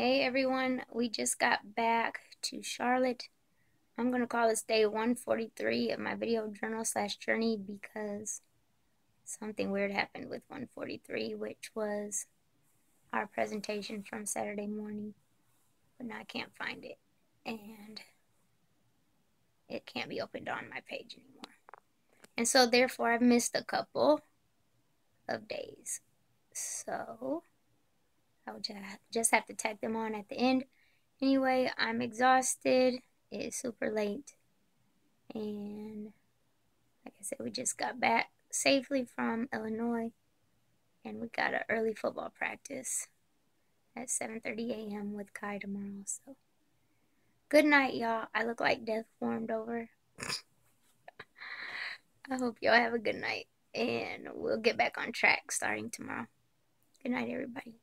Hey everyone, we just got back to Charlotte. I'm going to call this day 143 of my video journal slash journey because something weird happened with 143, which was our presentation from Saturday morning. But now I can't find it. And it can't be opened on my page anymore. And so therefore I've missed a couple of days. So I would just have to tag them on at the end. Anyway, I'm exhausted. It is super late. And like I said, we just got back safely from Illinois. And we got an early football practice at 7.30 a.m. with Kai tomorrow. So good night, y'all. I look like death warmed over. I hope y'all have a good night. And we'll get back on track starting tomorrow. Good night, everybody.